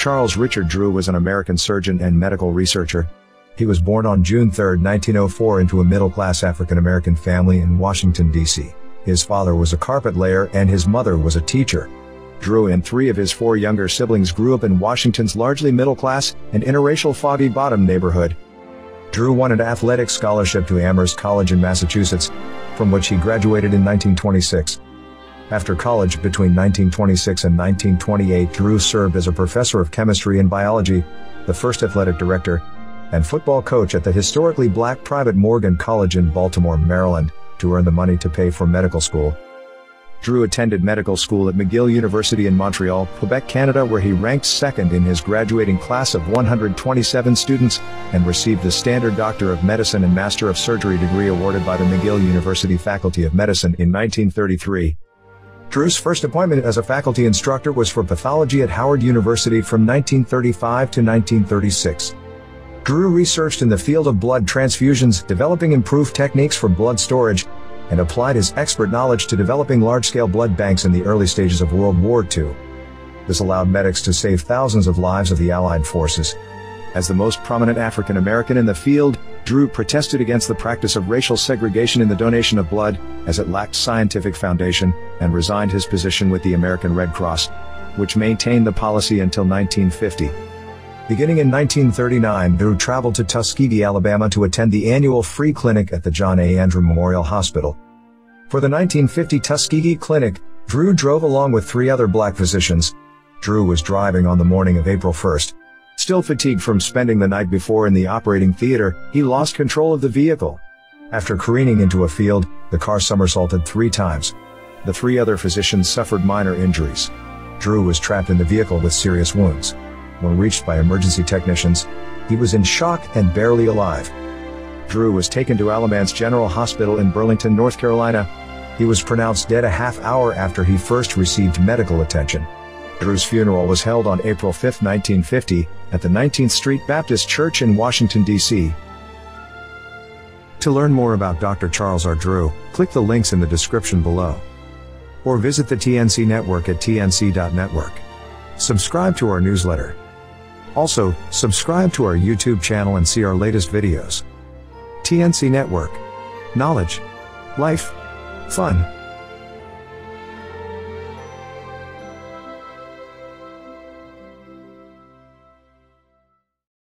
Charles Richard Drew was an American surgeon and medical researcher. He was born on June 3, 1904 into a middle-class African-American family in Washington, D.C. His father was a carpet layer and his mother was a teacher. Drew and three of his four younger siblings grew up in Washington's largely middle-class and interracial Foggy Bottom neighborhood. Drew won an athletic scholarship to Amherst College in Massachusetts, from which he graduated in 1926. After college between 1926 and 1928 Drew served as a professor of chemistry and biology, the first athletic director, and football coach at the historically black private Morgan College in Baltimore, Maryland, to earn the money to pay for medical school. Drew attended medical school at McGill University in Montreal, Quebec, Canada where he ranked second in his graduating class of 127 students and received the Standard Doctor of Medicine and Master of Surgery degree awarded by the McGill University Faculty of Medicine in 1933. Drew's first appointment as a faculty instructor was for pathology at Howard University from 1935 to 1936. Drew researched in the field of blood transfusions, developing improved techniques for blood storage, and applied his expert knowledge to developing large-scale blood banks in the early stages of World War II. This allowed medics to save thousands of lives of the Allied forces. As the most prominent African American in the field, Drew protested against the practice of racial segregation in the donation of blood, as it lacked scientific foundation, and resigned his position with the American Red Cross, which maintained the policy until 1950. Beginning in 1939, Drew traveled to Tuskegee, Alabama to attend the annual free clinic at the John A. Andrew Memorial Hospital. For the 1950 Tuskegee Clinic, Drew drove along with three other black physicians. Drew was driving on the morning of April 1st. Still fatigued from spending the night before in the operating theater, he lost control of the vehicle. After careening into a field, the car somersaulted three times. The three other physicians suffered minor injuries. Drew was trapped in the vehicle with serious wounds. When reached by emergency technicians, he was in shock and barely alive. Drew was taken to Alamance General Hospital in Burlington, North Carolina. He was pronounced dead a half hour after he first received medical attention. Drew's funeral was held on April 5, 1950, at the 19th Street Baptist Church in Washington, D.C. To learn more about Dr. Charles R. Drew, click the links in the description below. Or visit the TNC network at tnc.network. Subscribe to our newsletter. Also, subscribe to our YouTube channel and see our latest videos. TNC Network. Knowledge. Life. Fun.